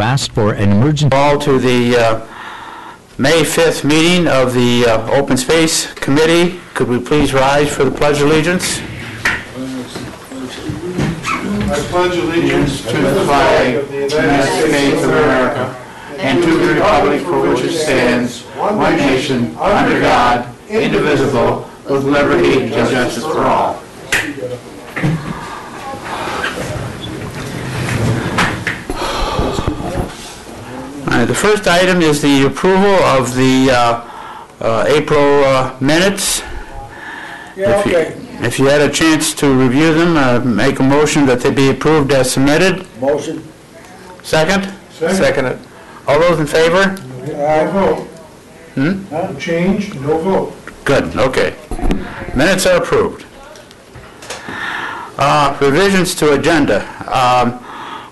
asked for an emergency Call to the uh, May 5th meeting of the uh, Open Space Committee. Could we please rise for the Pledge of Allegiance? I pledge allegiance To the flag of the United States of America and to the republic for which it stands, one nation, under God, indivisible, with liberty and justice for all. All right, the first item is the approval of the uh, uh, April uh, minutes. Yeah, If you- If you had a chance to review them, uh, make a motion that they be approved as submitted. Motion. Second? Second. it. All those in favor? No vote. Hmm? No change, no vote. Good, okay. Minutes are approved. Uh, Revisions to agenda. Um,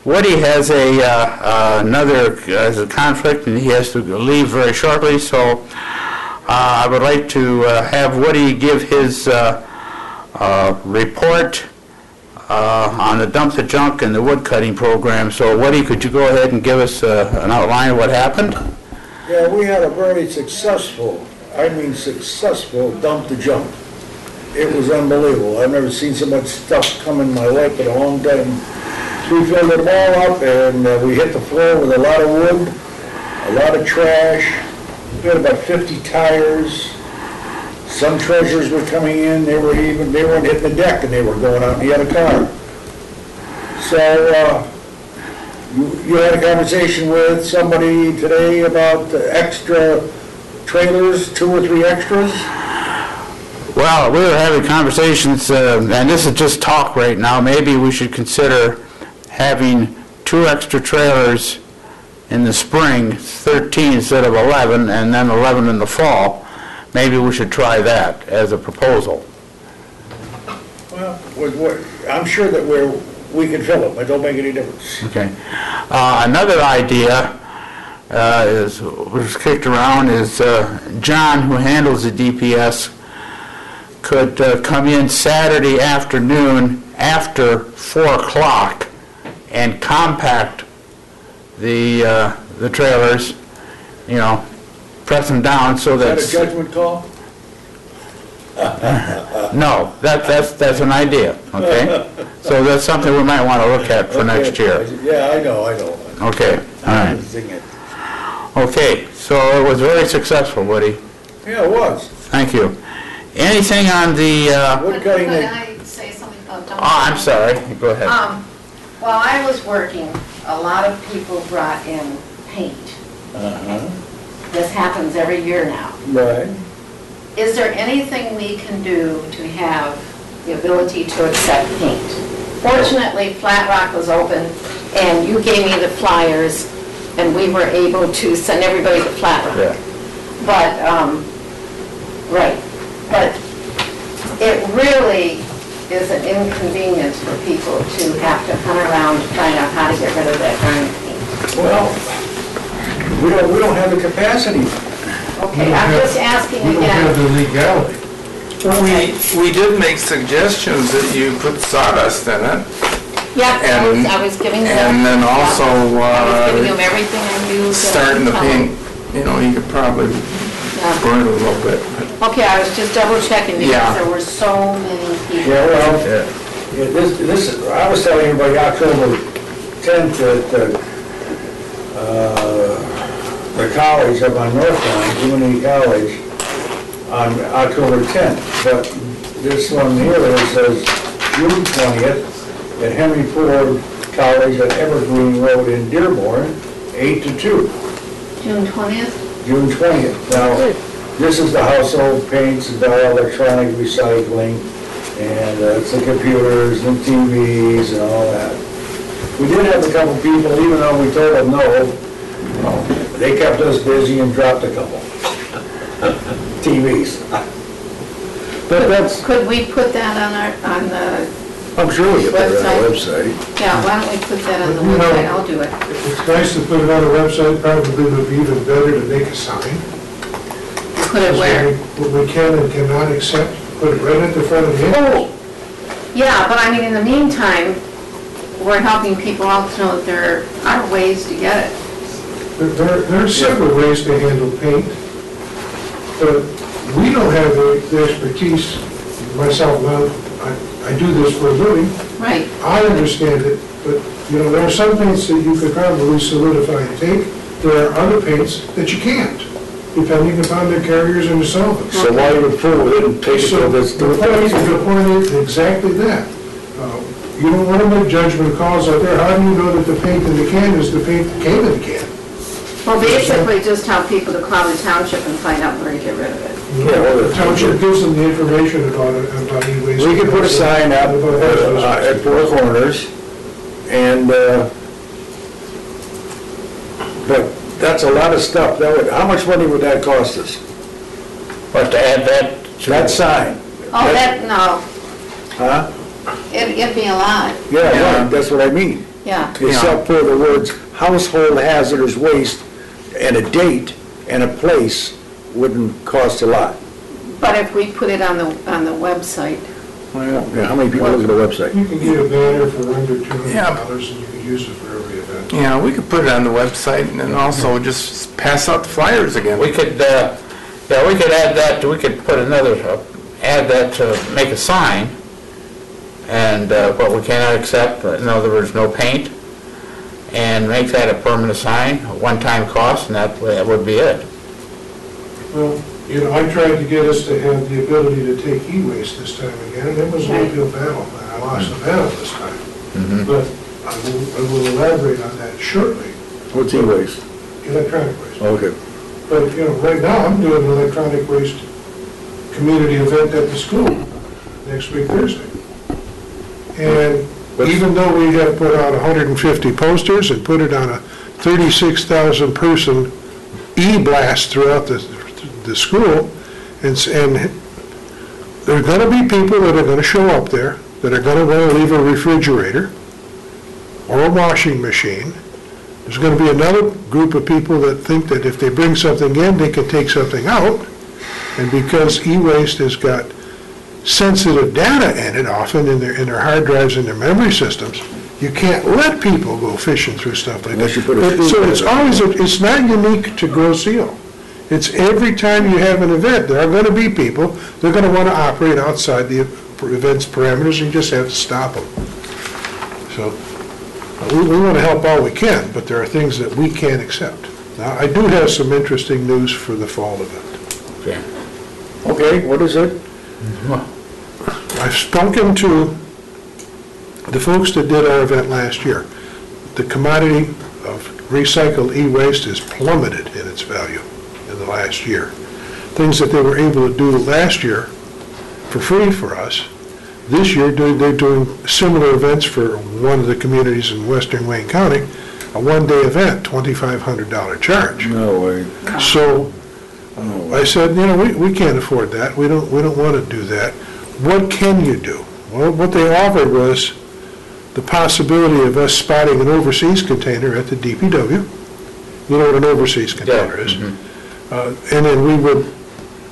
Woody has a, uh, uh, another, has a conflict, and he has to leave very shortly, so uh, I would like to uh, have Woody give his report on the dump the junk and the wood cutting program. So Woody, could you go ahead and give us an outline of what happened? Yeah, we had a very successful, I mean successful dump the junk. It was unbelievable. I've never seen so much stuff come in my life in a long time. We filled it all up and uh, we hit the floor with a lot of wood, a lot of trash. We had about 50 tires. Some treasures were coming in, they were even, they weren't hitting the deck and they were going out in the other car. So, uh, you you had a conversation with somebody today about the extra trailers, two or three extras? Well, we were having conversations, uh, and this is just talk right now, maybe we should consider having two extra trailers in the spring, 13 instead of 11, and then 11 in the fall. Maybe we should try that as a proposal. Well, we- we- I'm sure that we're, we can fill them, it don't make any difference. Okay. Uh, Another idea uh, is, was kicked around, is uh, John, who handles the DPS, could uh, come in Saturday afternoon after 4 o'clock and compact the, uh, the trailers, you know, press them down so Is that a judgment call? No, that, that's, that's an idea, okay? So that's something we might want to look at for next year. Yeah, I know, I know. Okay, all right. Zing it. Okay, so it was very successful, Woody. Yeah, it was. Thank you. Anything on the, uh, Wood cutting, could that- I say something about dumpster? oh, I'm sorry, go ahead. Um, while I was working, a lot of people brought in paint. Uh-huh, This happens every year now. right. Is there anything we can do to have the ability to accept paint? Fortunately, Flat Rock was open, and you gave me the flyers, and we were able to send everybody to Flat Yeah. Rock. But, um, right, but it really is an inconvenience for people to have to hunt around to find out how to get rid of that darn paint. Well, we don't, we don't have the capacity. Okay, I'm just asking We don't have the legality. Well, we, we did make suggestions that you put sawdust in it, Yeah, I was, and- I was giving them. and then also, I was giving them uh, everything I knew. starting to tell them. paint, you know, you could probably Yeah. burn it a little bit. Okay, I was just double checking Yeah. because there were so many people. Yeah, well, yeah, this, this, I was telling everybody October tenth that, uh, uh, the college up on North Line, Community College, on October tenth, but this one here says June twentieth at Henry Ford College at Evergreen Road in Dearborn, eight to two. June twentieth? June twentieth. Now, this is the household paints, and the electronic recycling, and uh, it's the computers and TVs and all that. We did have a couple people, even though we told them no, they kept us busy and dropped a couple TVs. But that's, Could we put that on our, on the, I'm sure we get that on our website. yeah, why don't we put that on the You know- website? I'll do it. It's nice to put it on a website, probably would be even better to make a sign. Put it where? What we can and cannot accept, put it right at the front of the entrance. Oh, yeah, but I mean, in the meantime, we're helping people out to know that there are ways to get it. There- There, there are several ways to handle paint, but we don't have the the expertise, myself, now, I, I do this for a living, Right. I understand it, but, you know, there are some paints that you could probably solidify and take, there are other paints that you can't, depending upon their carriers and the solvents. So why would fool it and take it So to the this? point, the point is exactly that. Uh, You don't want to make judgment calls out there, how do you know that the paint in the can is the paint that came in the can? Well, basically, just tell people to call the township and find out where to get rid of it. Yeah, well, The township gives them the information about it, about e-waste. We could put a sign up About uh, at four corners, and, uh, but that's a lot of stuff. That would, how much money would that cost us? But to add that to... That sign? Oh, that, no, Huh? it- it'd be a lot, Yeah, right, that's what I mean. yeah. Except for the words household hazardous waste and a date and a place wouldn't cost a lot. But if we put it on the, on the website, Yeah, how many people look at the website? You can get a banner for under two hundred Yeah. dollars and you can use it for every event. Yeah, we could put it on the website and then also just pass out the flyers again. We could, uh, yeah, we could add that, we could put another, uh, add that to make a sign, and, uh, what we cannot accept, in other words, no paint, and make that a permanent sign, a one-time cost, and that that would be it. Well, you know, I tried to get us to have the ability to take e-waste this time again, and it was an uphill battle, and I lost the battle this time. But I will, I will elaborate on that shortly, What's e-waste? electronic waste. Oh, okay. But, you know, right now, I'm doing an electronic waste community event at the school next week Thursday. And even though we have put out 150 posters and put it on a 36,000 person e-blast throughout the, the school, and, s- and there are gonna be people that are gonna show up there, that are gonna wanna leave a refrigerator or a washing machine, there's going to be another group of people that think that if they bring something in, they can take something out. And because e-waste has got sensitive data in it often, in their, in their hard drives and their memory systems, you can't let people go fishing through stuff like that. But- So it's always, a- it's not unique to Grosse Ile. It's every time you have an event, there are going to be people, they're going to want to operate outside the event's parameters, and you just have to stop them. So, we, we want to help all we can, but there are things that we can't accept. Now, I do have some interesting news for the fall event. Okay. Okay, what is it? I've spoken to the folks that did our event last year. The commodity of recycled e-waste has plummeted in its value in the last year. Things that they were able to do last year for free for us, this year, they're doing similar events for one of the communities in western Wayne County, a one-day event, $2,500 charge. No way. So I said, you know, we, we can't afford that. We don't, we don't want to do that. What can you do? Well, what they offered was the possibility of us spotting an overseas container at the DPW. You know what an overseas container is? Uh, And then we would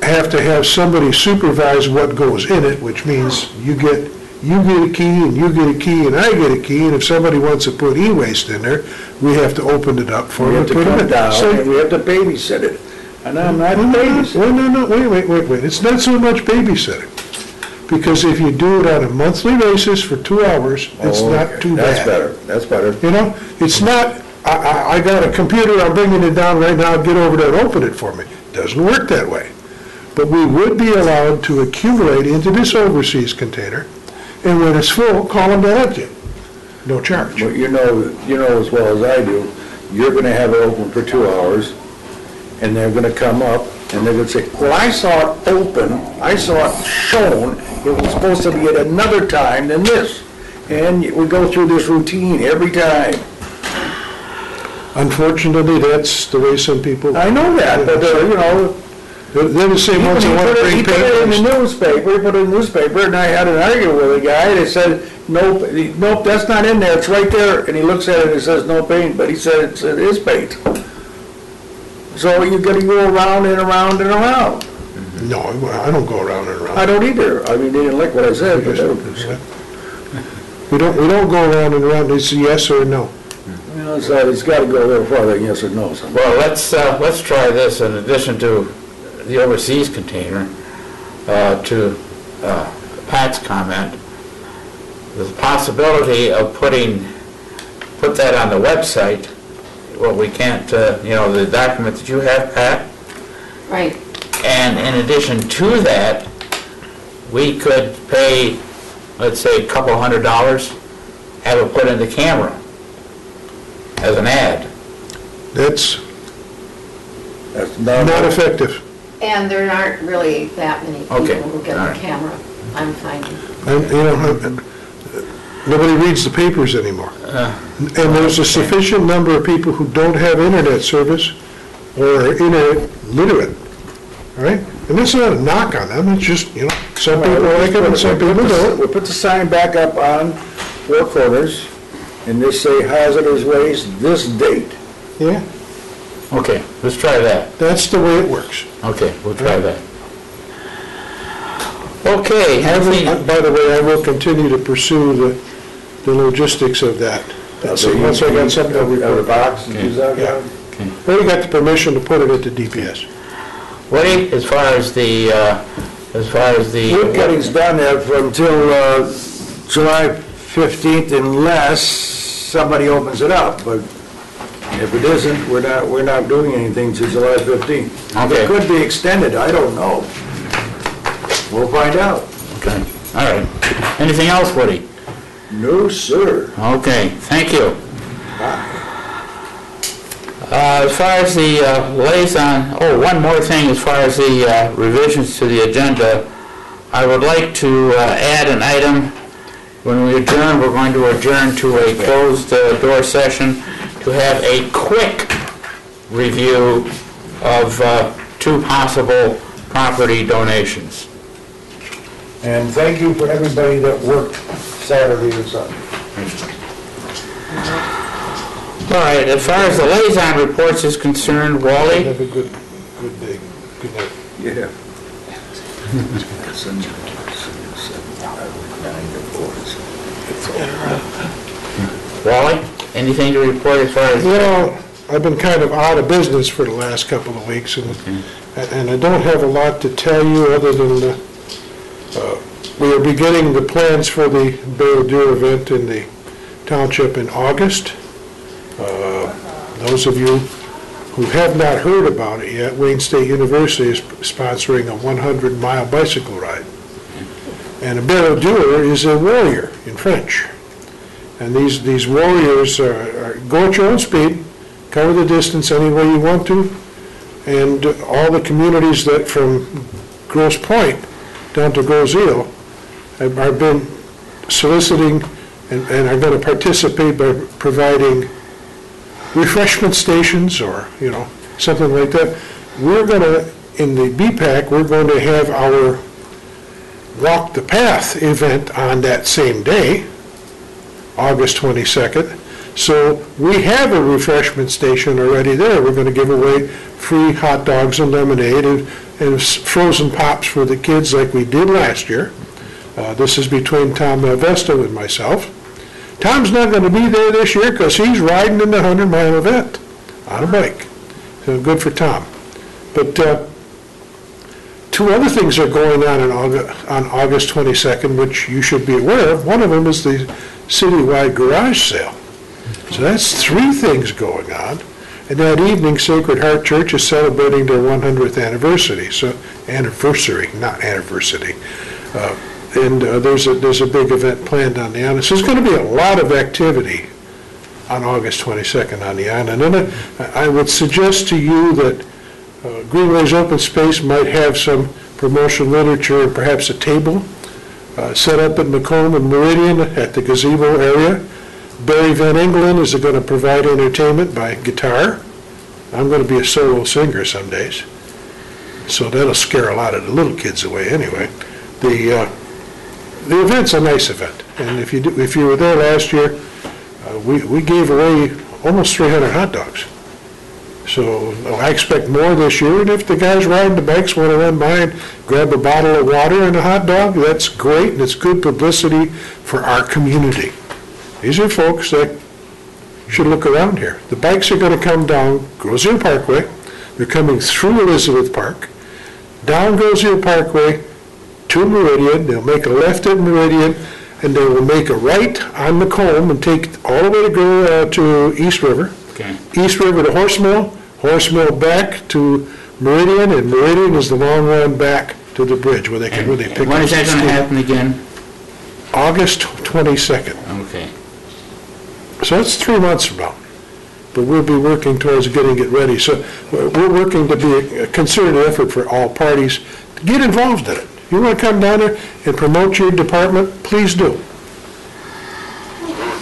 have to have somebody supervise what goes in it, which means you get, you get a key, and you get a key, and I get a key, and if somebody wants to put e-waste in there, we have to open it up for We them have to put it come in. down, So- we have to babysit it. And I'm not no, no, babysitting. no, no, no, wait, wait, wait, wait, it's not so much babysitting. Because if you do it on a monthly basis for two hours, it's Oh, not too bad. That's better, that's better. You know, it's not, I, I, I got a computer, I'm bringing it down right now, get over there and open it for me. Doesn't work that way. But we would be allowed to accumulate into this overseas container, and when it's full, call them to empty it. No charge. But you know, you know as well as I do, you're gonna have it open for two hours, and they're gonna come up, and they're gonna say, well, I saw it open, I saw it shown, it was supposed to be at another time than this. And we go through this routine every time. Unfortunately, that's the way some people, I know that, but, uh, you know, they're they're the same He ones that want put to it, he put it in the newspaper, he put it in the newspaper, and I had an argument with a guy, that said, nope, nope, that's not in there, it's right there, and he looks at it and it says no paint, but he said it's, it is paint. So you gotta go around and around and around. No, I don't go around and around. I don't either, I mean, they didn't like what I said, but that was- You We don't, we don't go around and around, it's a yes or a no. You know, so it's gotta go a little farther, yes or no, something. Well, let's, uh, let's try this in addition to the overseas container, uh, to uh, Pat's comment. The possibility of putting, put that on the website, well, we can't, uh, you know, the document that you have, Pat, Right. and in addition to that, we could pay, let's say, a couple hundred dollars, have it put in the camera as an ad. That's That's not not, effective. And there aren't really that many people Okay, who get all the right. camera, I'm finding. And, you know, uh, nobody reads the papers anymore. And there's a sufficient number of people who don't have internet service or are internet literate, all right? And this is not a knock on them, it's just, you know, some people like it and some people don't. We'll put the sign back up on four corners, and just say hazardous waste this date. Yeah, Okay, let's try that. that's the way it works. Okay, we'll try that. Okay, I will- By the way, I will continue to pursue the, the logistics of that. So once I got something to Of the report. box, is that Yeah. right? Already got the permission to put it at the DPS. Woody, as far as the, uh, as far as the... Wood cutting's done there for until uh, July 15th unless somebody opens it up, but if it isn't, we're not, we're not doing anything till July 15th. Okay. It could be extended, I don't know. We'll find out. Okay, all right. Anything else, Woody? No, sir. Okay, thank you. Uh, As far as the uh, liaison, oh, one more thing, as far as the uh, revisions to the agenda, I would like to uh, add an item. When we adjourn, we're going to adjourn to a closed uh, door session to have a quick review of uh, two possible property donations. And thank you for everybody that worked Saturday and Sunday. All right, as far as the liaison reports is concerned, Wally? Have a good, good day. Good night. Yeah. Wally, anything to report as far as... You know, I've been kind of out of business for the last couple of weeks, and, and I don't have a lot to tell you other than, uh, uh, we are beginning the plans for the Barrel Deer event in the township in August. Uh, Those of you who have not heard about it yet, Wayne State University is sponsoring a 100-mile bicycle ride. And a barrel deer is a warrior in French. And these, these warriors are, are- go at your own speed, cover the distance any way you want to, and all the communities that from Grosse Pointe down to Grosse Ile have have been soliciting and, and are going to participate by providing refreshment stations or, you know, something like that. We're going to, in the BPAC, we're going to have our Walk the Path event on that same day, August 22nd. So we have a refreshment station already there. We're going to give away free hot dogs and lemonade and and frozen pops for the kids like we did last year. Uh, This is between Tom Vesto and myself. Tom's not going to be there this year because he's riding in the 100-mile event on a bike. So good for Tom. But uh, two other things are going on August, on August 22nd, which you should be aware of. One of them is the citywide garage sale. So that's three things going on. And that evening, Sacred Heart Church is celebrating their 100th anniversary, so, anniversary, not anniversary. Uh, And uh, there's a, there's a big event planned on the island. So there's going to be a lot of activity on August 22nd on the island. And I I would suggest to you that uh, Greenways Open Space might have some promotional literature and perhaps a table uh, set up at Macomb and Meridian at the gazebo area. Barry Van Engelen is going to provide entertainment by guitar. I'm going to be a solo singer some days, so that'll scare a lot of the little kids away anyway. The, uh, the event's a nice event, and if you, do- if you were there last year, uh, we, we gave away almost 300 hot dogs. So I expect more this year, and if the guys riding the bikes want to run by and grab a bottle of water and a hot dog, that's great, and it's good publicity for our community. these are folks that should look around here. The bikes are gonna come down Grosse Ile Parkway, they're coming through Elizabeth Park, down Grosse Ile Parkway to Meridian, they'll make a left at Meridian, and they will make a right on Macomb and take all the way to uh, to East River. Okay. East River to Horse Mill, Horse Mill back to Meridian, and Meridian is the long run back to the bridge where they can really pick up. When is that gonna steam. happen again? August 22nd. Okay. So that's three months from now. But we'll be working towards getting it ready. So we're we're working to be a concerted effort for all parties to get involved in it. You want to come down there and promote your department, please do.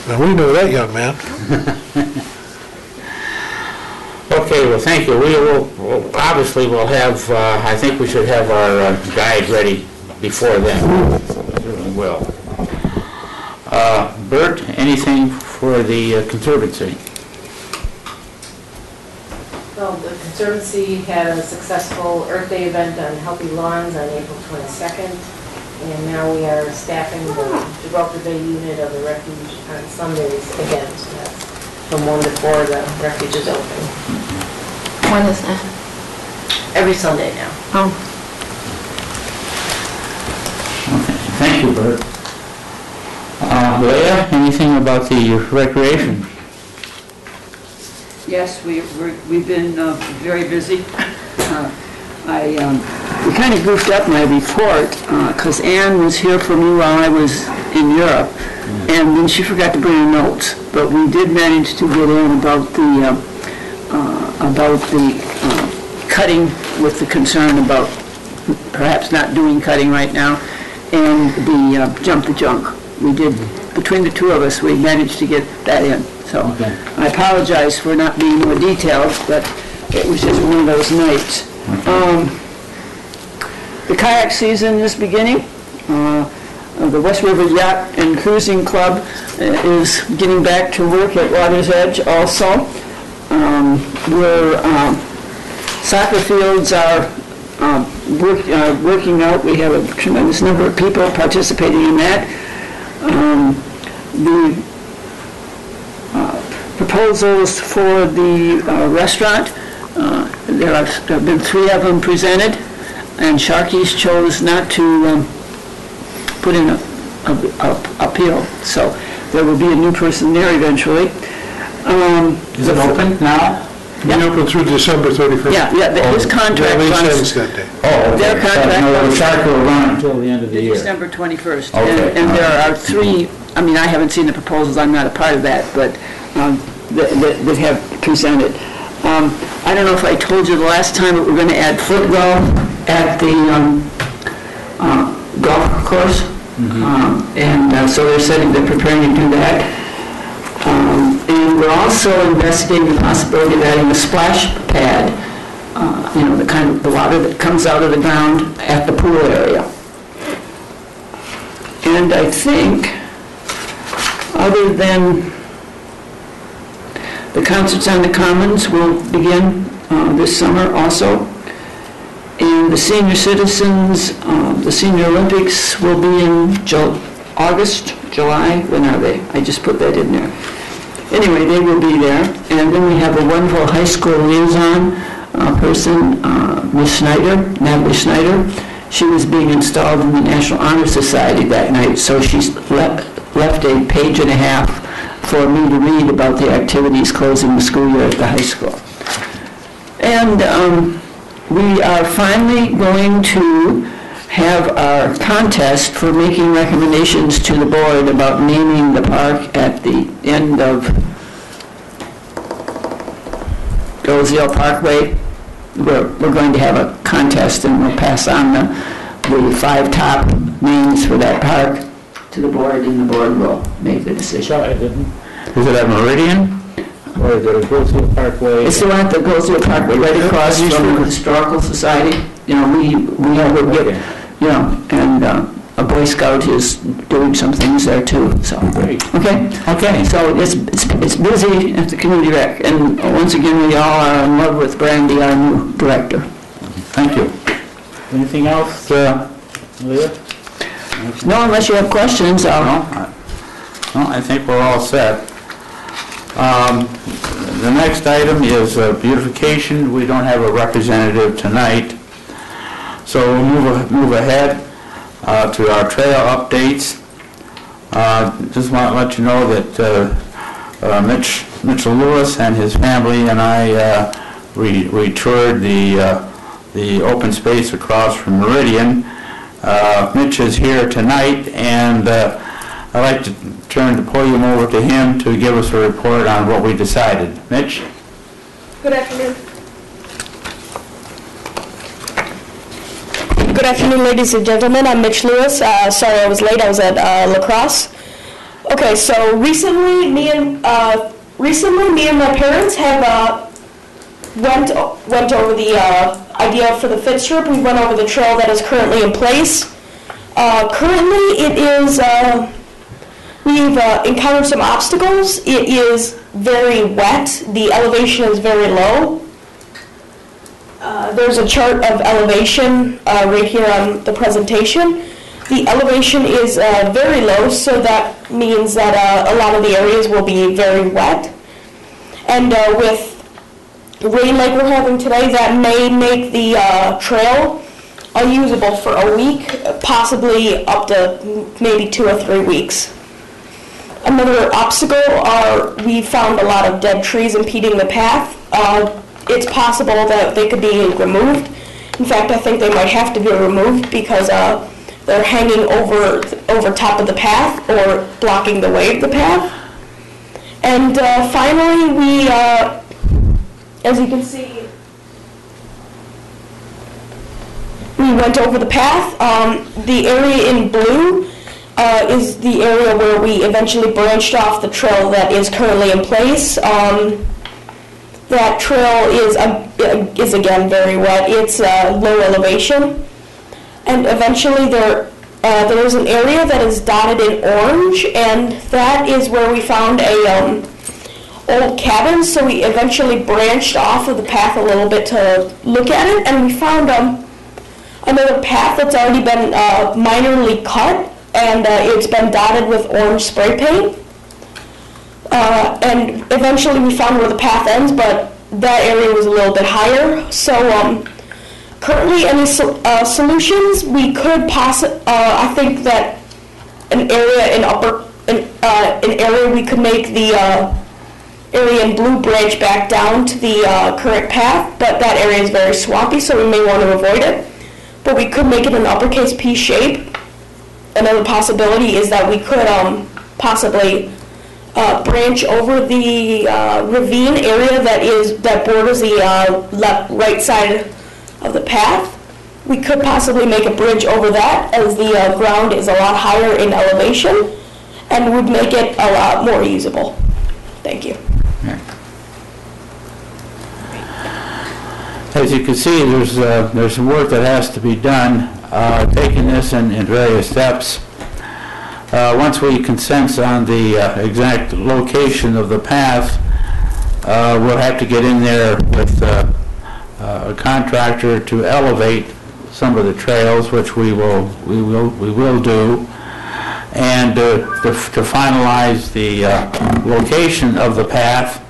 Now, we know that, young man. Okay, well, thank you. We will, well, obviously, we'll have, uh, I think we should have our uh, guide ready before then. Certainly will. Uh, Bert, anything for the uh, Conservancy? Well, the Conservancy had a successful Earth Day event on Healthy Lawns on April 22nd, and now we are staffing the Gibraltar Bay unit of the refuge on Sundays again, so that's from 1 to 4, the refuge is open, When is that? every Sunday now. Oh, Okay, Thank you, Bert. Uh, Leah, anything about the recreation? Yes, we, we're- we've been uh, very busy. Uh, I, um, we kind of goofed up my report, because Ann was here for me while I was in Europe, and then she forgot to bring her notes. But we did manage to get in about the, uh, uh, about the uh, cutting with the concern about perhaps not doing cutting right now, and the uh, jump the junk. We did, between the two of us, we managed to get that in, so. Okay. I apologize for not being more detailed, but it was just one of those nights. Um, The kayak season is beginning. Uh, The West River Yacht and Cruising Club uh, is getting back to work at Water's Edge also. Um, We're, um, soccer fields are um, work- uh, working out. We have a tremendous number of people participating in that. Um, The proposals for the uh, restaurant. Uh, There have there have been three of them presented, and Sharkey's chose not to um, put in a a- a- appeal, so there will be a new person there eventually. Um, Is it open now? We open through December 31st. Yeah, yeah, the- his contract At least runs ends that day. Oh, okay. Their contract No, the runs- will run until the end of the year. December 21st. Okay, And- And all there right. are three, I mean, I haven't seen the proposals, I'm not a part of that, but um, that that- that have presented. Um, I don't know if I told you the last time, but we're going to add foot golf at the um, uh, golf course. Um, And uh, so they're setting, they're preparing to do that. Um, And we're also investigating the possibility of adding a splash pad, uh, you know, the kind of, the water that comes out of the ground at the pool area. And I think, other than the concerts on the Commons will begin uh, this summer also, and the senior citizens, uh, the senior Olympics will be in Ju- August, July, when are they? I just put that in there. Anyway, they will be there, and then we have a wonderful high school liaison uh, person, uh, Ms. Snyder, Natalie Snyder. She was being installed in the National Honor Society that night, so she left left a page and a half for me to read about the activities closing the school year at the high school. And um, we are finally going to have our contest for making recommendations to the board about naming the park at the end of Dozio Parkway. We're, we're going to have a contest and we'll pass on the, the five top names for that park to the board and the board will make the decision. I didn't. Is it at Meridian? Or is it at Grosse Ile Parkway? It's the one that goes to the parkway, right across from the Historical Society. You know, we, we would Okay. get, you know, and uh, a Boy Scout is doing some things there too, so. Great. Okay? Okay. So it's, it's it's busy at the community rec, and once again, we all are in love with Brandy, our new director. Thank you. Anything else, uh, Leah? No, unless you have questions, No? I'll, Uh, Well, I think we're all set. Um, The next item is uh, beautification. We don't have a representative tonight, so we'll move move ahead uh, to our trail updates. Uh, Just want to let you know that uh, uh, Mitch Mitchell Lewis and his family and I uh, we we toured the uh, the open space across from Meridian. Uh, Mitch is here tonight, and uh, I'd like to turn the podium over to him to give us a report on what we decided. Mitch? Good afternoon. Good afternoon, ladies and gentlemen. I'm Mitch Lewis. Uh, sorry I was late. I was at uh, lacrosse. Okay, so recently, me and uh, recently me and my parents have uh, went went over the uh, idea for the fit strip. We went over the trail that is currently in place. Uh, currently, it is. We've uh, encountered some obstacles. It is very wet. The elevation is very low. Uh, there's a chart of elevation uh, right here on the presentation. The elevation is uh, very low, so that means that uh, a lot of the areas will be very wet. And uh, with rain like we're having today, that may make the trail unusable for a week, possibly up to maybe two or three weeks. Another obstacle are we found a lot of dead trees impeding the path. Uh, it's possible that they could be removed. In fact, I think they might have to be removed because uh, they're hanging over over top of the path or blocking the way of the path. And uh, finally, we, uh, as you can see, we went over the path. Um, the area in blue uh, is the area where we eventually branched off the trail that is currently in place. Um, that trail is, uh, is again very wet. It's uh, low elevation. And eventually there, uh, there is an area that is dotted in orange, and that is where we found a um, old cabin. So we eventually branched off of the path a little bit to look at it, and we found um, another path that's already been uh, minorly cut and uh, it's been dotted with orange spray paint. Uh, and eventually we found where the path ends, but that area was a little bit higher. So um, currently, any so, uh, solutions we could possibly, uh, I think that an area in upper, an, uh, an area we could make the uh, area in blue branch back down to the current path, but that area is very swampy, so we may want to avoid it. But we could make it an uppercase P shape another possibility is that we could um, possibly uh, branch over the uh, ravine area that is that borders the uh, left right side of the path. We could possibly make a bridge over that as the uh, ground is a lot higher in elevation and would make it a lot more usable. Thank you. As you can see, there's, uh, there's some work that has to be done, uh, taking this in, in various steps. Uh, Once we consensus on the uh, exact location of the path, uh, we'll have to get in there with uh, uh, a contractor to elevate some of the trails, which we will, we will, we will do, and to to finalize the location of the path.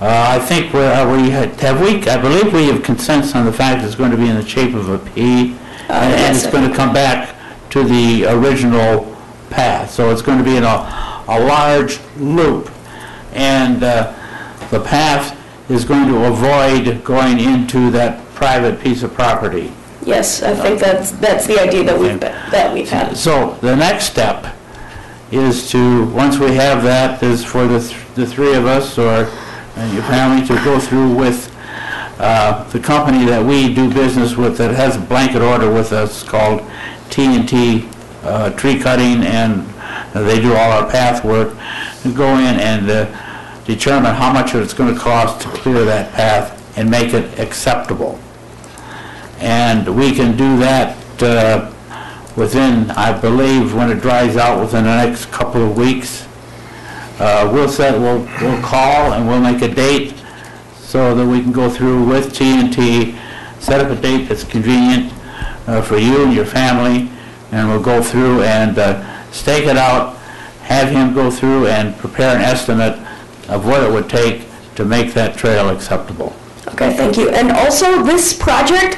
I think we, had- have we, I believe we have consensus on the fact it's going to be in the shape of a P, and and it's going to come back to the original path. So it's going to be in a, a large loop, and uh, the path is going to avoid going into that private piece of property. Yes, I think that's that's the idea that we've that we've had. So the next step is to, once we have that, is for the, th- the three of us or uh, your family to go through with uh, the company that we do business with that has a blanket order with us called t and T uh, Tree Cutting, and they do all our path work, and go in and uh, determine how much it's going to cost to clear that path and make it acceptable. And we can do that uh, within, I believe, when it dries out, within the next couple of weeks. Uh, We'll set, we'll, we'll call and we'll make a date so that we can go through with TNT, set up a date that's convenient uh, for you and your family, and we'll go through and uh, stake it out, have him go through and prepare an estimate of what it would take to make that trail acceptable. Okay, thank you. And also, this project,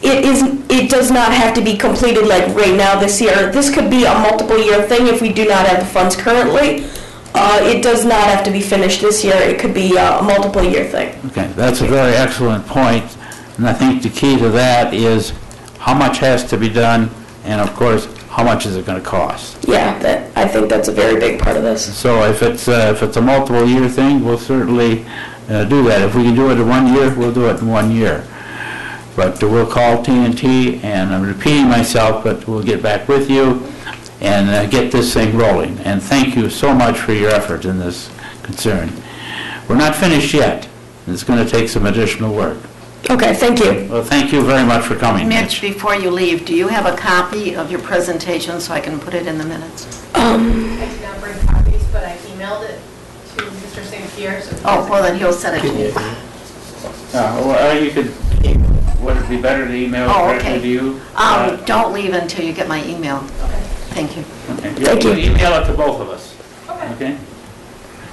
it is, it does not have to be completed like right now this year. This could be a multiple year thing if we do not have the funds currently. Uh, it does not have to be finished this year. It could be uh, a multiple year thing. Okay, that's a very excellent point, and I think the key to that is how much has to be done, and of course, how much is it going to cost? Yeah, that, I think that's a very big part of this. So if it's, uh, if it's a multiple year thing, we'll certainly uh, do that. If we can do it in one year, we'll do it in one year. But we'll call TNT, and I'm repeating myself, but we'll get back with you and uh, get this thing rolling. And thank you so much for your effort in this concern. We're not finished yet. It's going to take some additional work. Okay, thank you. Well, thank you very much for coming, Mitch, Mitch. before you leave, do you have a copy of your presentation so I can put it in the minutes? I did not bring copies, but I emailed it to Mr. St. Pierre, so. Oh, well, then he'll send it to me. Uh, Well, you could, would it be better to email Oh, directly okay. to you? Uh, Um, don't leave until you get my email. Thank you. Okay. Thank you. Email it to both of us, Okay. okay?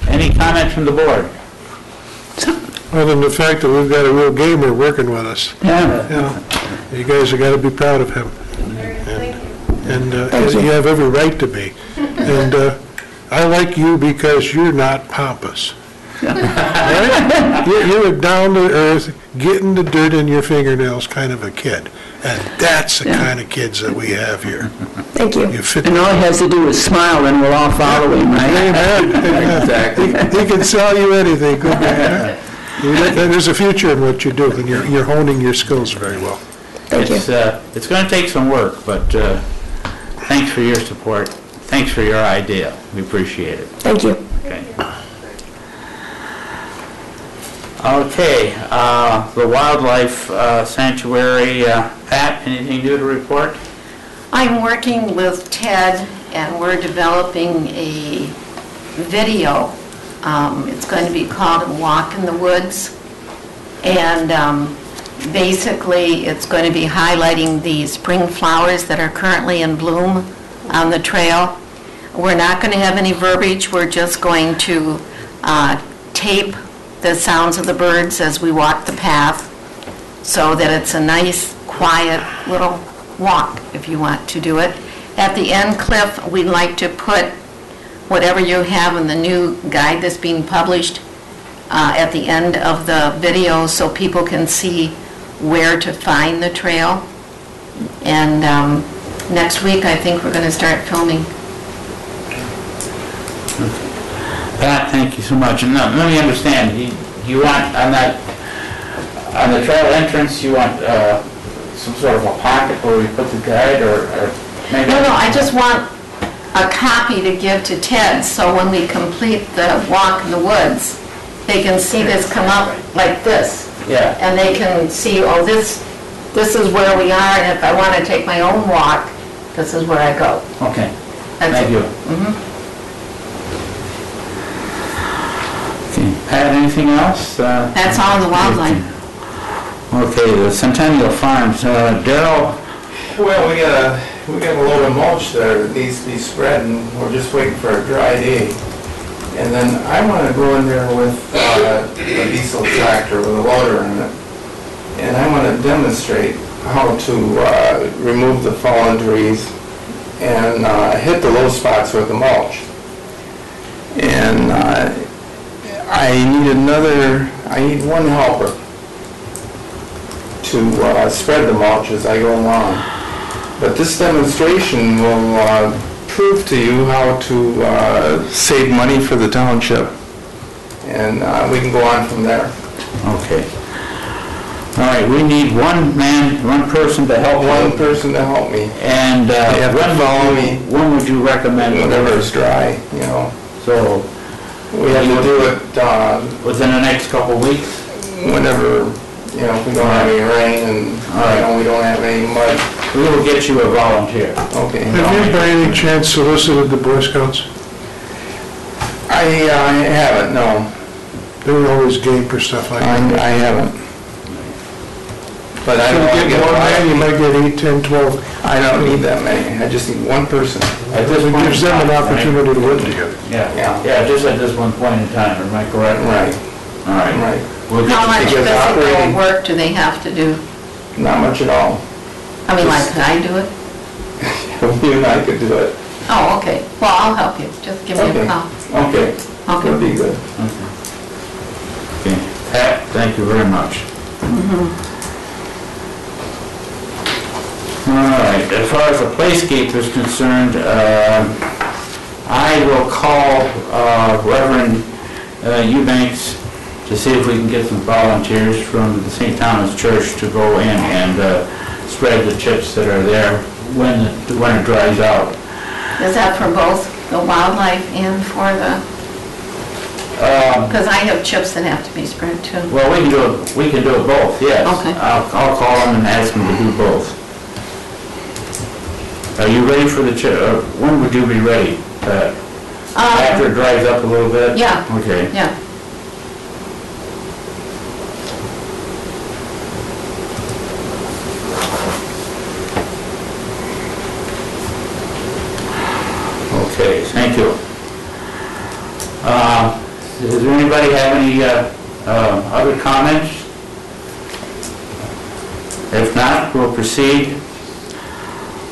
Any comments from the board? Other than the fact that we've got a real gamer working with us. Yeah. You know, you guys have got to be proud of him. Very good, thank you. And uh, you have every right to be. And uh, I like you because you're not pompous. Right? You're you're a down-to-earth, getting the dirt in your fingernails kind of a kid. And that's the kind of kids that we have here. Thank you. You fit And all he has to do is smile and we'll all follow him, right? Amen. Exactly. He can sell you anything, good man. You- There's a future in what you do, and you're you're honing your skills very well. Thank you. It's, uh, it's going to take some work, but uh, thanks for your support. Thanks for your idea. We appreciate it. Thank you. Okay. Okay, uh, the Wildlife uh, Sanctuary, uh, Pat, anything new to report? I'm working with Ted, and we're developing a video. Um, It's going to be called A Walk in the Woods. And um, basically, it's going to be highlighting the spring flowers that are currently in bloom on the trail. We're not going to have any verbiage, we're just going to uh, tape the sounds of the birds as we walk the path so that it's a nice, quiet little walk, if you want to do it. At the end, Cliff, we'd like to put whatever you have in the new guide that's being published uh, at the end of the video so people can see where to find the trail. And um, next week, I think we're going to start filming. Pat, thank you so much. And now, let me understand, you you want on that, on the trail entrance, you want uh, some sort of a pocket where we put the guide or or maybe? No, no, I just want a copy to give to Ted, so when we complete the walk in the woods, they can see this come up like this. Yeah. And they can see, oh, this, this is where we are, and if I want to take my own walk, this is where I go. Okay, That's thank it. you. Okay, Pat, anything else? Uh, That's all the wildlife. Okay, the Centennial Farms, uh, Darrell, Well, we got a, we got a load of mulch there that needs to be spread, and we're just waiting for a dry day. And then I want to go in there with uh, a diesel tractor with a loader in it, and I want to demonstrate how to uh, remove the fallen trees and uh, hit the low spots with the mulch. And uh, I need another, I need one helper to uh, spread the mulch as I go along. But this demonstration will uh, prove to you how to uh, save money for the township. And uh, we can go on from there. okay. All right, we need one man, one person to help One one, person to help me, and uh, You have when follow would you, me. when would you recommend? whenever it's dry, you know. So, We have to do it uh, within the next couple of weeks? whenever, you know, if we don't have any rain and, you know, we don't have any mud. We will get you a volunteer. Okay. Have you by any chance solicited the Boy Scouts? I uh, haven't, no. They were always game for stuff like I that. I haven't. But I If don't you want to get get you might get eight, 10, 12 I don't need that many, I just need one person. At this It point in gives them an time, right? opportunity to work together. Yeah, Yeah. yeah, just at this one point in time, am I correct? Right, All right. right. We'll How you- much Because physical work do they have to do? Not much at all. I mean, like, could I do it? You and I could do it. Oh, okay, well, I'll help you, just give me a Okay. call. Okay, that'd Okay. be good. Okay. Pat, thank you very much. Mm-hmm. All right, as far as the playscape is concerned, uh, I will call uh, Reverend uh, Eubanks to see if we can get some volunteers from the St. Thomas Church to go in and uh, spread the chips that are there when, it- when it dries out. Is that for both the wildlife and for the, Um, because I have chips that have to be spread too. Well, we can do it, we can do it both, yes. Okay. I'll, I'll call them and ask them to do both. Are you ready for the, uh, when would you be ready? Pat? After it dries up a little bit? Um, Yeah. Okay. Yeah, Okay, thank you. Uh, Does anybody have any uh, uh, other comments? If not, we'll proceed.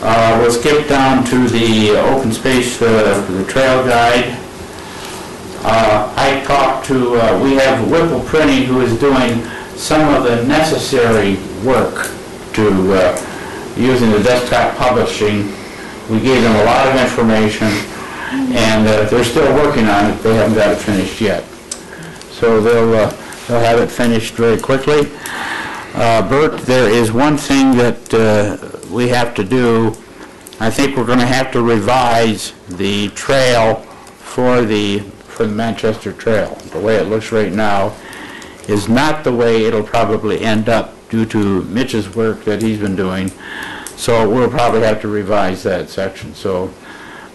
Uh, We'll skip down to the open space, uh, the trail guide. Uh, I talked to, uh, we have Whipple Printing who is doing some of the necessary work to, uh, using the desktop publishing. We gave them a lot of information, and uh, they're still working on it, they haven't got it finished yet. So they'll, they'll have it finished very quickly. Bert, there is one thing that we have to do. I think we're going to have to revise the trail for the, for the Manchester Trail. The way it looks right now is not the way it'll probably end up due to Mitch's work that he's been doing. So we'll probably have to revise that section. So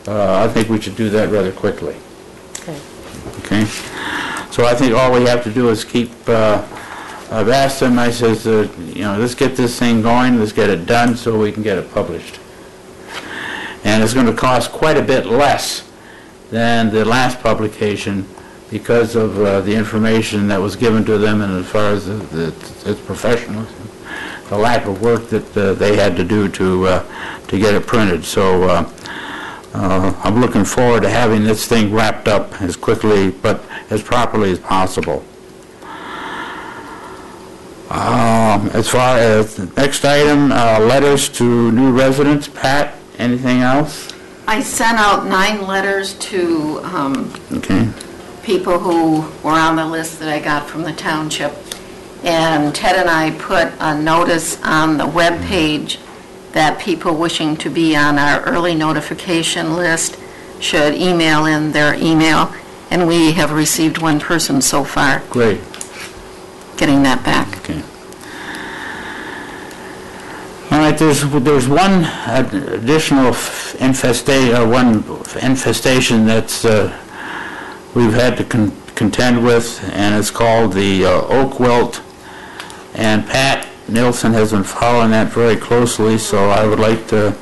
uh, I think we should do that rather quickly. Okay. Okay? So I think all we have to do is keep, uh, I've asked them, I says, uh, you know, let's get this thing going, let's get it done so we can get it published. And it's going to cost quite a bit less than the last publication because of uh, the information that was given to them and as far as its professionalism, the lack of work that uh, they had to do to, uh, to get it printed. So uh, uh, I'm looking forward to having this thing wrapped up as quickly, but as properly as possible. Um, As far as, the next item, uh, letters to new residents, Pat, anything else? I sent out nine letters to um, Okay, people who were on the list that I got from the township. And Ted and I put a notice on the web page that people wishing to be on our early notification list should email in their email. And we have received one person so far, great, getting that back. okay. All right, there's, there's one additional infestation, uh one infestation that's, uh, we've had to con- contend with, and it's called the uh, oak wilt. And Pat Nilsson has been following that very closely, so I would like to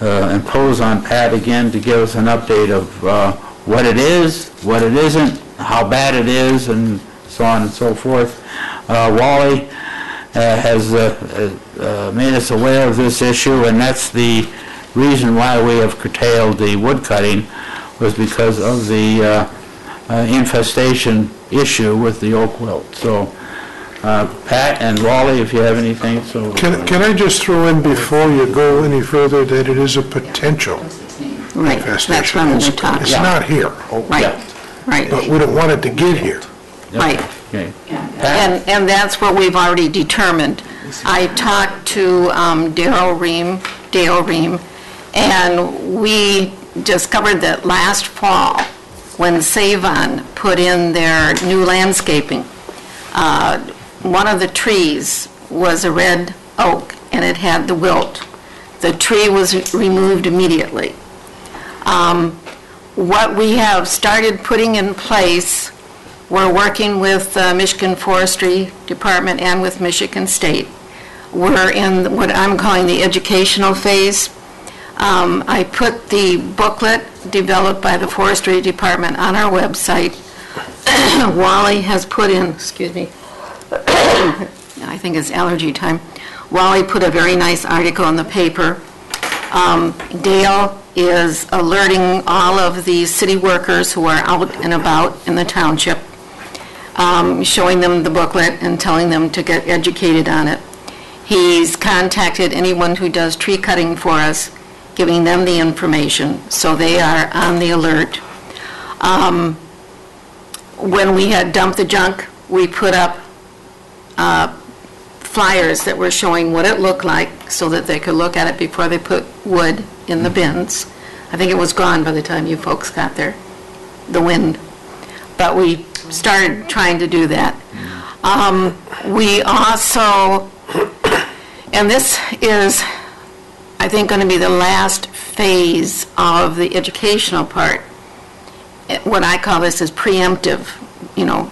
uh, impose on Pat again to give us an update of uh, what it is, what it isn't, how bad it is, and so on and so forth. Uh, Wally uh, has uh, uh, made us aware of this issue, and that's the reason why we have curtailed the wood cutting, was because of the uh, uh, infestation issue with the oak wilt. So, uh, Pat and Wally, if you have anything, so... Can, can I just throw in before you go any further that it is a potential Right, that's infestation? when we It's- talked. It's not here, Right, right, but we don't want it to get here. right. Okay. And, and that's what we've already determined. I talked to um, Daryl Ream, Dale Ream, and we discovered that last fall, when Savon put in their new landscaping, uh, one of the trees was a red oak, and it had the wilt. The tree was removed immediately. Um, What we have started putting in place we're working with uh, Michigan Forestry Department and with Michigan State. We're in what I'm calling the educational phase. Um, I put the booklet developed by the forestry department on our website. Wally has put in, excuse me, I think it's allergy time. Wally put a very nice article in the paper. Um, Dale is alerting all of the city workers who are out and about in the township, um, showing them the booklet and telling them to get educated on it. He's contacted anyone who does tree cutting for us, giving them the information, so they are on the alert. Um, When we had dumped the junk, we put up uh, flyers that were showing what it looked like, so that they could look at it before they put wood in the bins. I think it was gone by the time you folks got there, the wind. But we started trying to do that. Um, We also and this is, I think, going to be the last phase of the educational part. Eh, What I call this is preemptive, you know,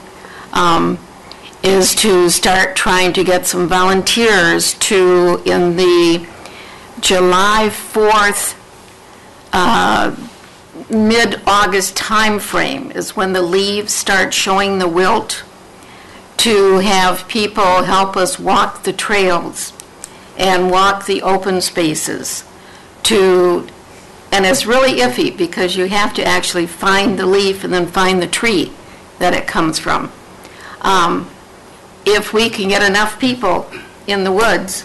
um, is to start trying to get some volunteers to, in the July 4th, uh, mid-August timeframe is when the leaves start showing the wilt, to have people help us walk the trails and walk the open spaces to, and it's really iffy because you have to actually find the leaf and then find the tree that it comes from. Um, If we can get enough people in the woods,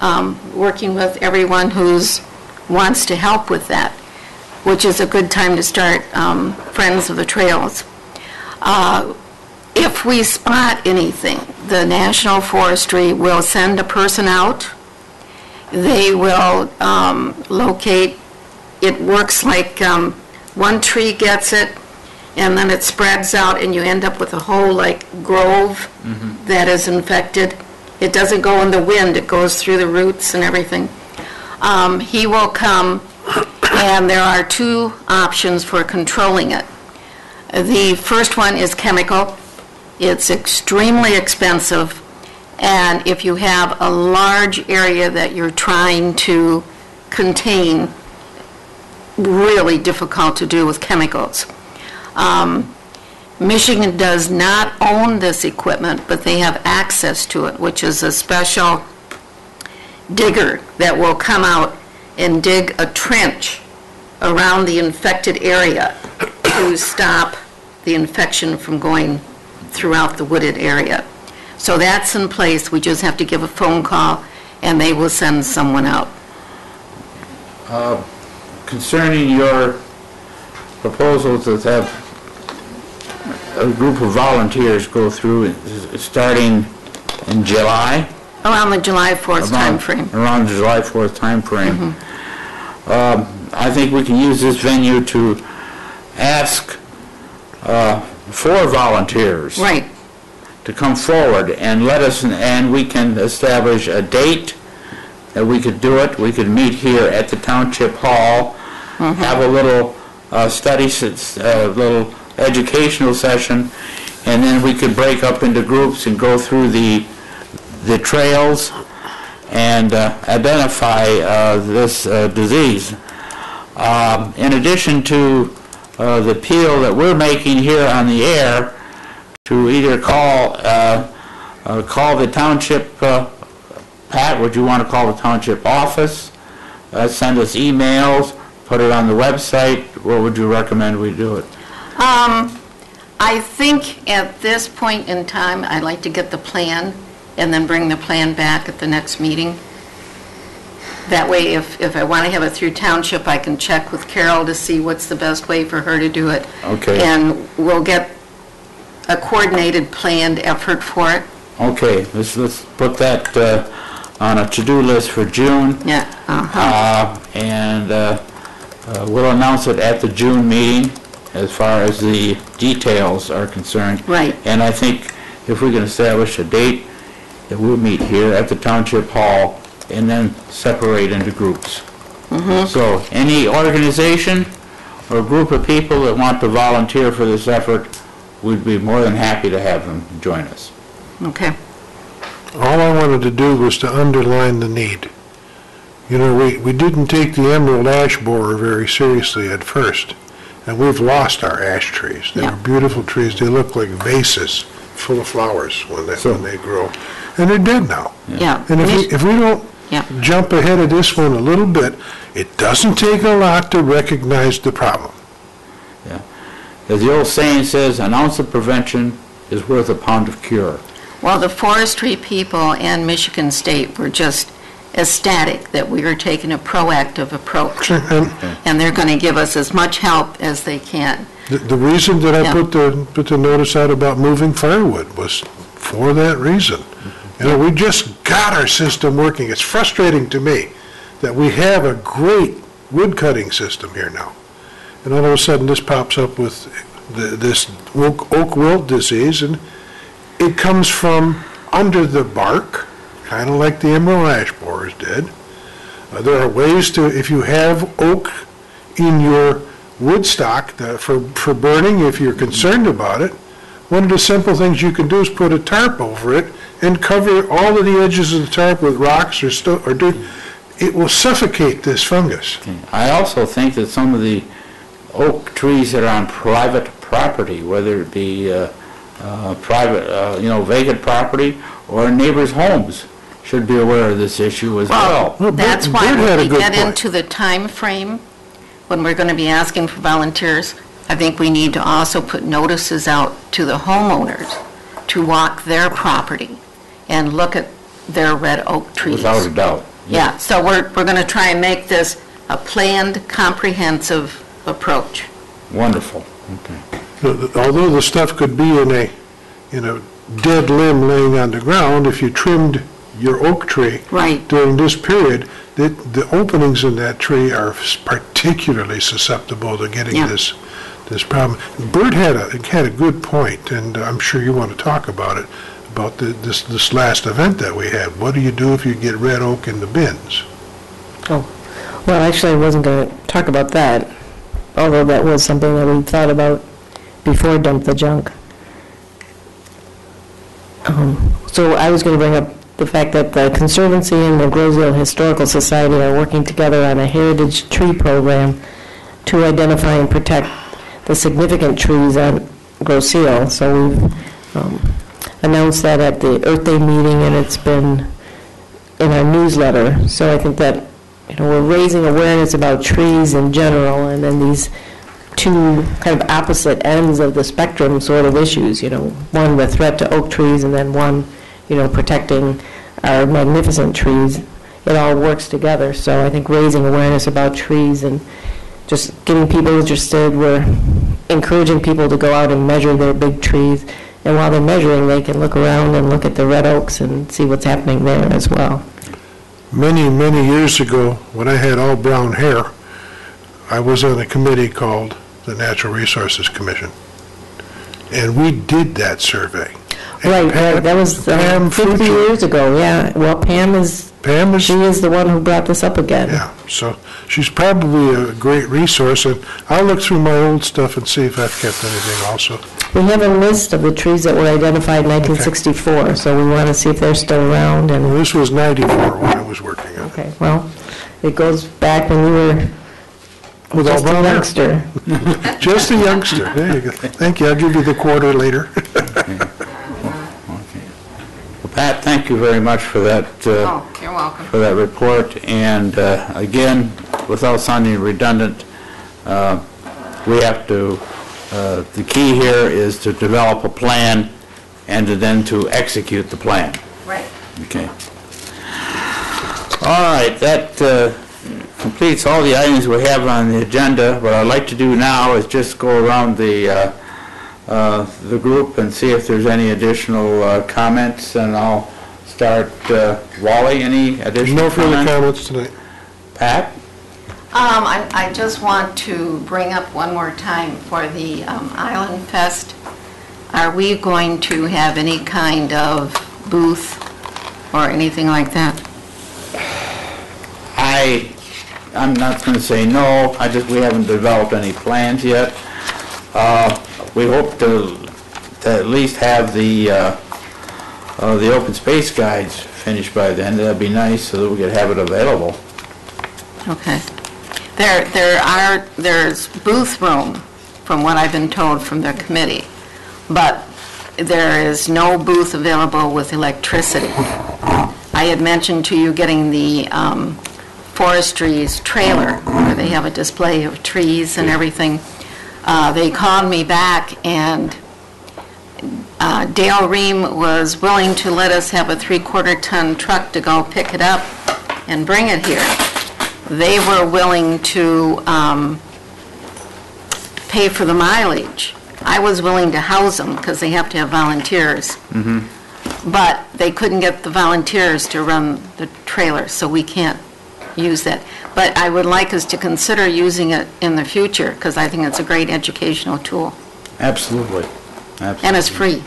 um, working with everyone who's, wants to help with that, which is a good time to start um, Friends of the Trails. Uh, if we spot anything, the National Forestry will send a person out. They will um, locate, it works like um, one tree gets it, and then it spreads out, and you end up with a whole like grove that is infected. It doesn't go in the wind, it goes through the roots and everything. Um, He will come, and there are two options for controlling it. The first one is chemical. It's extremely expensive, and if you have a large area that you're trying to contain, really difficult to do with chemicals. Um, Michigan does not own this equipment, but they have access to it, which is a special digger that will come out and dig a trench around the infected area to stop the infection from going throughout the wooded area. So that's in place, we just have to give a phone call, and they will send someone out. Concerning your proposal to have a group of volunteers go through, uh, starting in July? Around the July 4th around- timeframe. Around the July 4th timeframe. Um, I think we can use this venue to ask uh, for volunteers. Right, to come forward and let us, and we can establish a date that we could do it. We could meet here at the Township Hall, have a little uh, study, s- uh, little educational session, and then we could break up into groups and go through the, the trails and uh, identify uh, this uh, disease. Um, In addition to uh, the appeal that we're making here on the air, to either call, uh, uh, call the township, uh, Pat, would you want to call the township office? Uh, Send us emails, put it on the website, what would you recommend we do it? Um, I think at this point in time, I'd like to get the plan and then bring the plan back at the next meeting. That way, if, if I want to have it through township, I can check with Carol to see what's the best way for her to do it. Okay. And we'll get a coordinated, planned effort for it. Okay, let's, let's put that uh, on a to-do list for June. Yeah, uh-huh. Uh, And uh, uh, we'll announce it at the June meeting as far as the details are concerned. Right. And I think if we can establish a date, that we'll meet here at the Township Hall and then separate into groups. So any organization or group of people that want to volunteer for this effort, we'd be more than happy to have them join us. Okay. All I wanted to do was to underline the need. You know, we, we didn't take the emerald ash borer very seriously at first, and we've lost our ash trees. They Yeah. were beautiful trees, they look like vases full of flowers when they, when they grow. And they're dead now. Yeah. And if we, if we don't Yeah. jump ahead of this one a little bit, it doesn't take a lot to recognize the problem. Yeah. As the old saying says, an ounce of prevention is worth a pound of cure. Well, the forestry people and Michigan State were just ecstatic that we were taking a proactive approach, And and they're going to give us as much help as they can. the, the reason that I Yeah. put the, put the notice out about moving firewood was for that reason. You know, we just got our system working. It's frustrating to me that we have a great wood cutting system here now. And all of a sudden, this pops up with the- this oak oak wilt disease, and it comes from under the bark, kind of like the emerald ash borers did. Uh, There are ways to, if you have oak in your wood stock that- for, for burning, if you're concerned about it, one of the simple things you can do is put a tarp over it and cover all of the edges of the tarp with rocks or sto, or dirt. It will suffocate this fungus. I also think that some of the oak trees that are on private property, whether it be uh, uh, private, uh, you know, vacant property or neighbors' homes, should be aware of this issue as well. Well, Bert- That's why Bert when we get point. into the time frame, when we're going to be asking for volunteers, I think we need to also put notices out to the homeowners to walk their property and look at their red oak trees. Without a doubt. Yeah, so we're, we're going to try and make this a planned, comprehensive approach. Wonderful. Okay. Although the stuff could be in a, in a dead limb laying on the ground, if you trimmed your oak tree Right. during this period, the, the openings in that tree are particularly susceptible to getting Yeah. this, this problem. Bert had a, had a good point, and I'm sure you want to talk about it, about the, this, this last event that we had. What do you do if you get red oak in the bins? Oh, Well, actually, I wasn't going to talk about that, although that was something that we thought about before dump the junk. Um, So I was going to bring up the fact that the Conservancy and the Groveland Historical Society are working together on a heritage tree program to identify and protect the significant trees on Grosse So we've um, announced that at the Earth Day meeting, and it's been in our newsletter. So I think that, you know, we're raising awareness about trees in general, and then these two kind of opposite ends of the spectrum sort of issues, you know, one the threat to oak trees, and then one, you know, protecting our magnificent trees. It all works together, so I think raising awareness about trees and just getting people interested, we're encouraging people to go out and measure their big trees, and while they're measuring, they can look around and look at the red oaks and see what's happening there as well. Many, many years ago, when I had all brown hair, I was on a committee called the Natural Resources Commission. And we did that survey. Right, that was uh, Pam 50 Fucci- years ago, yeah. Well, Pam is, Pam is, she is the one who brought this up again. yeah, so she's probably a great resource, and I'll look through my old stuff and see if I've kept anything also. We have a list of the trees that were identified in 1964, so we want to see if they're still around, Well, and, this was 94 when I was working on it. okay, well, it goes back when you were With just a youngster. Just a youngster, there you go. Thank you, I'll give you the quarter later. Pat, thank you very much for that, uh, Oh, you're welcome. for that report. And uh, again, without sounding redundant, uh, we have to, uh, the key here is to develop a plan and to then to execute the plan. Right. Okay. All right, that uh, completes all the items we have on the agenda. What I'd like to do now is just go around the, uh, the group and see if there's any additional uh, comments, and I'll start, uh, Wally, any additional No further comments? comments tonight. Pat? Um, I, I just want to bring up one more time for the um, Island Fest. Are we going to have any kind of booth or anything like that? I, I'm not going to say no, I just, we haven't developed any plans yet. Uh, We hope to, to at least have the, uh, uh, the open space guides finished by then, that'd be nice, so that we could have it available. Okay. There, there are, there's booth room, from what I've been told from the committee, but there is no booth available with electricity. I had mentioned to you getting the um, forestry's trailer, where they have a display of trees and everything. Uh, They called me back, and uh, Dale Ream was willing to let us have a three-quarter ton truck to go pick it up and bring it here they were willing to um, pay for the mileage. I was willing to house them because they have to have volunteers. But they couldn't get the volunteers to run the trailer, so we can't use that. But I would like us to consider using it in the future because I think it's a great educational tool. Absolutely. Absolutely. And it's free.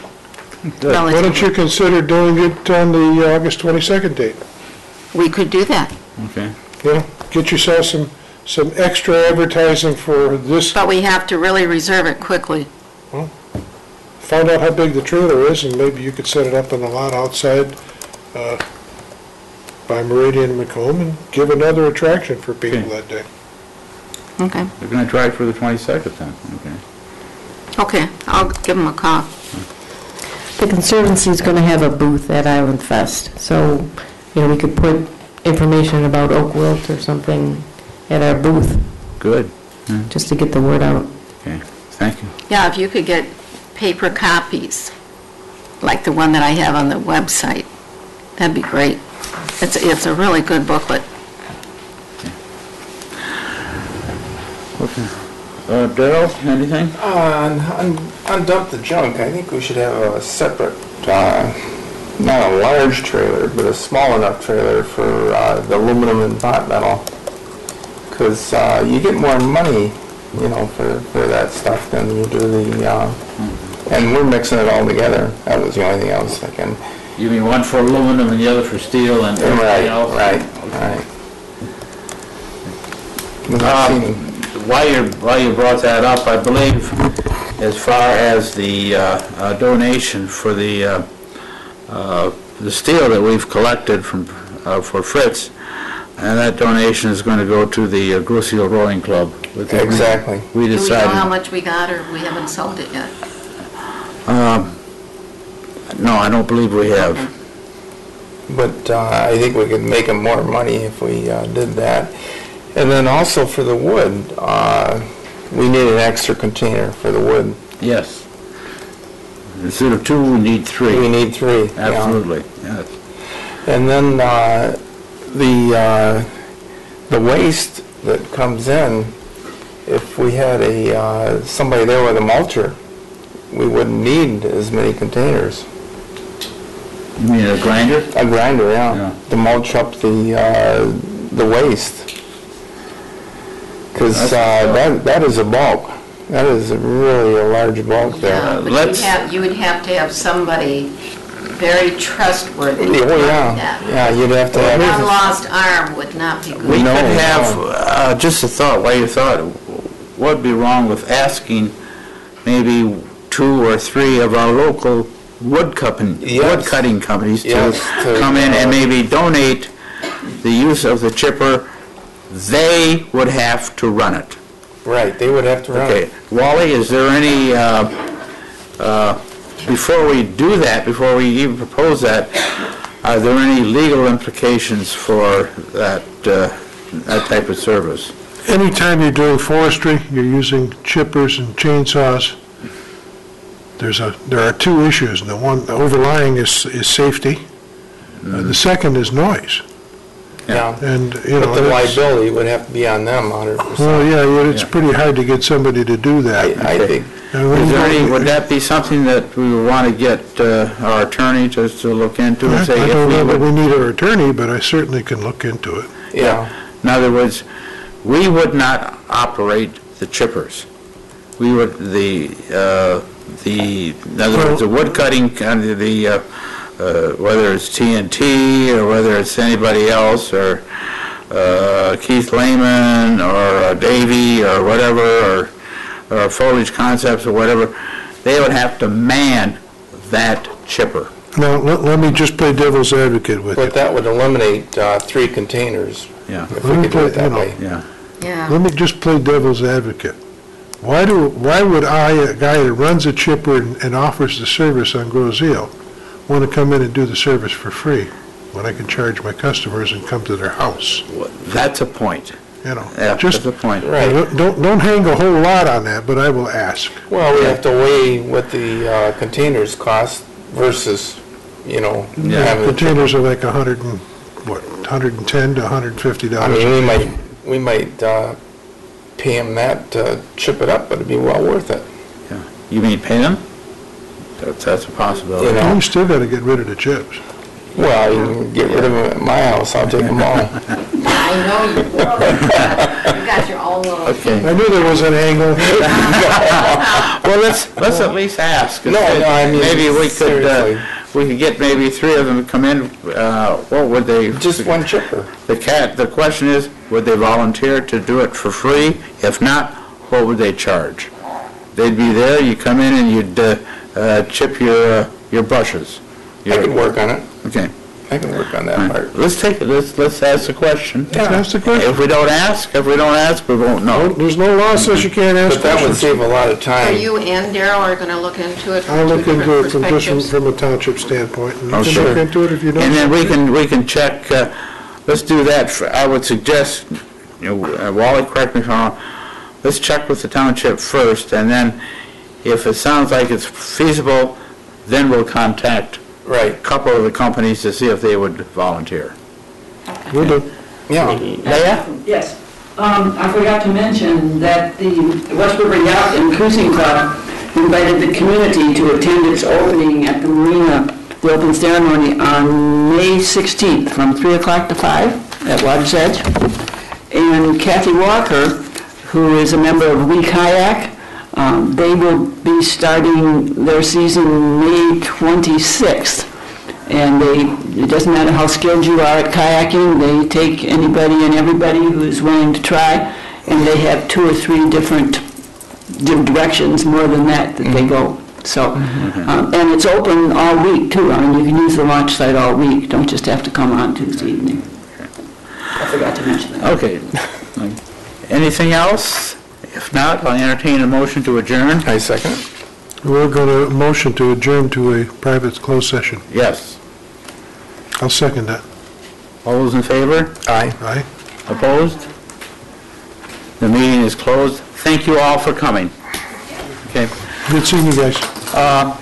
Why don't you consider doing it on the August 22nd date? We could do that. Okay. You know, get yourself some, some extra advertising for this, But we have to really reserve it quickly. Well, find out how big the trailer is, and maybe you could set it up in the lot outside uh, by Meridian and Macomb, and give another attraction for people Okay. that day. Okay. We're gonna try it for the 22nd then, okay. Okay, I'll give them a call. The Conservancy's going to have a booth at Island Fest, so, you know, we could put information about Oak Wilt or something at our booth, Good, just to get the word out. okay, thank you. Yeah, if you could get paper copies, like the one that I have on the website, that'd be great. It's, it's a really good booklet. Okay. Uh, Darrell, anything? On, on, on dump the junk, I think we should have a separate, uh, not a large trailer, but a small enough trailer for, uh, the aluminum and hot metal. Cause, uh, you get more money, you know, for, for that stuff than you do the, uh, and we're mixing it all together. That was the only thing I was thinking. You mean one for aluminum and the other for steel and everything Right, else? right, right. But Um, I've While you, while you brought that up, I believe as far as the uh, uh, donation for the, uh, uh, the steel that we've collected from, uh, for Fritz, and that donation is going to go to the uh, Grosse Ile Rowing Club. with Exactly. We Do we know how much we got, or we haven't sold it yet? um, no, I don't believe we have. But uh, I think we could make them more money if we uh, did that. And then also for the wood, uh, we need an extra container for the wood. Yes. Instead of two, we need three. We need three. yeah. Absolutely, yes. And then uh, the, uh, the waste that comes in, if we had a, uh, somebody there with a mulcher, we wouldn't need as many containers. You mean a grinder? A grinder, Yeah. yeah, to mulch up the, uh, the waste. Because uh, that, that is a bulk. That is a really a large bulk there. Yeah, but you'd let's- have, you would have to have somebody very trustworthy. Oh, yeah, that. yeah, you'd have to One have, lost arm would not be good. We good. could No, no. have, uh, just a thought, while you thought, what'd be wrong with asking maybe two or three of our local wood company, wood cutting companies to Yes, to, come in and uh, maybe donate the use of the chipper, they would have to run it. right, they would have to run Okay, it. Okay, Wally, is there any, uh, uh, before we do that, before we even propose that, are there any legal implications for that, uh, that type of service? Anytime you're doing forestry, you're using chippers and chainsaws, there's a, there are two issues. The one, the overlying is, is safety. Uh, The second is noise. Yeah. And, you know. But the liability would have to be on them a hundred Well, yeah, yeah, it's Yeah. pretty hard to get somebody to do that. I, I think, And when Is you any, would that be something that we would want to get uh, our attorney just to look into I and say I don't we know that would? we need our attorney, but I certainly can look into it. yeah, In other words, we would not operate the chippers. We would, the, uh, the, in other words, the wood cutting, kind of the, uh, uh, whether it's TNT or whether it's anybody else, or uh, Keith Lehman, or uh, Davey, or whatever, or or Foliage Concepts, or whatever, they would have to man that chipper. Now, let, let me just play devil's advocate with you. But that would eliminate uh, three containers, Yeah, if we could do it that way. yeah. Yeah. Let me just play devil's advocate. Why do, why would I, a guy that runs a chipper and and offers the service on Grosse Ile, want to come in and do the service for free when I can charge my customers and come to their house, That's a point. you know? Yeah, Just, that's a point. Right. don't, don't hang a whole lot on that, but I will ask. Well, we have to weigh what the uh, containers cost versus, you know, Yeah, having. the Containers are like a hundred and, what, hundred and ten to hundred and fifty dollars. I dollars. mean, we might, we might uh, pay them that to chip it up, but it'd be well worth it. Yeah. You mean pay them? That's, that's a possibility. You know. You still gotta get rid of the chips. Well, you can get rid of them at my house, I'll take them all. I know you will. You got your own little. Okay. I knew there was an angle. Well, let's, let's at least ask. No, no, I mean, Maybe we could, uh, seriously. We could get maybe three of them to come in, uh, what would they? Just one chipper. The cat, the question is, would they volunteer to do it for free? If not, what would they charge? They'd be there, you come in and you'd uh, uh, chip your, uh, your brushes. I could work on it. Okay. I can work on that All right. part. Let's take it, let's, let's ask the question. Let's ask the question. If we don't ask, if we don't ask, we won't No, know. There's no law says you can't ask But that would questions. save a lot of Are time. you and Daryl are going to look into it I'll from two look into different it from just from, perspectives? from a township standpoint, and Oh, you can sure. look into it if you don't. And then we can, we can check, uh, let's do that. for- I would suggest, you know, uh, Wally, correct me if I'm wrong, let's check with the township first, and then if it sounds like it's feasible, then we'll contact a Right, couple of the companies to see if they would volunteer. We'll do. yeah. Leah? Yes. Um, I forgot to mention that the West River Yacht and Cruising Club invited the community to attend its opening at the marina, the open ceremony on May 16th from 3 o'clock to 5 at Water's Edge. And Kathy Walker, who is a member of We Kayak, um, they will be starting their season May 26th. And they, it doesn't matter how skilled you are at kayaking, they take anybody and everybody who's willing to try, and they have two or three different directions, more than that, that they go. So, um, and it's open all week too, I mean, you can use the launch site all week, don't just have to come on Tuesday evening. I forgot to mention that. Okay. Anything else? If not, I'll entertain a motion to adjourn. I second. We're going to motion to adjourn to a private closed session. Yes. I'll second that. All those in favor? Aye. Aye? Opposed? The meeting is closed. Thank you all for coming. Okay. Good seeing you guys. Uh,